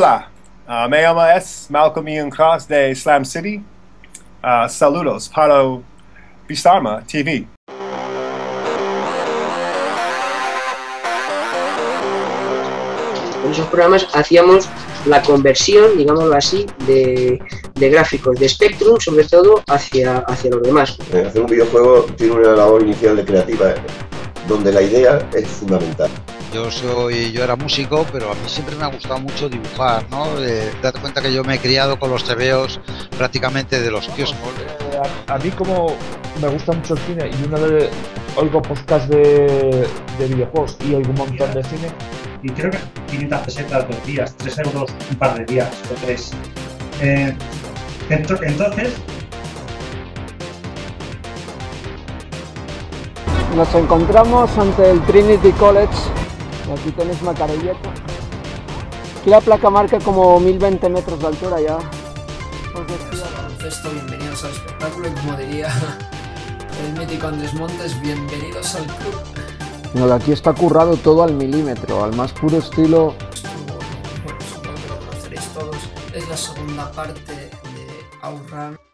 Hola, uh, me llamo es Malcolm Ian Cross de Slam City. Uh, saludos para Bistarma TV. En esos programas hacíamos la conversión, digámoslo así, de, de gráficos de Spectrum, sobre todo, hacia, hacia los demás. Eh, Hacer un videojuego tiene una labor inicial de creativa, donde la idea es fundamental. Yo soy, yo era músico, pero a mí siempre me ha gustado mucho dibujar, ¿no? Eh, date cuenta que yo me he criado con los tebeos prácticamente de los kioscos. Eh, a, a mí como me gusta mucho el cine y una de oigo podcast de, de videojuegos y oigo un montón de cine, y creo que 500 pesetas dos días, 3 euros un par de días o 3. Eh, ento- entonces, Nos encontramos ante el Trinity College. Y Aquí tenéis Macarelleta. Aquí la placa marca como 1020 metros de altura ya. Baloncesto, bienvenidos al espectáculo y como diría el mítico Andrés Montes, bienvenidos al club. No, aquí está currado todo al milímetro, al más puro estilo. Bueno, supongo que lo conoceréis todos, es la segunda parte de Outrun.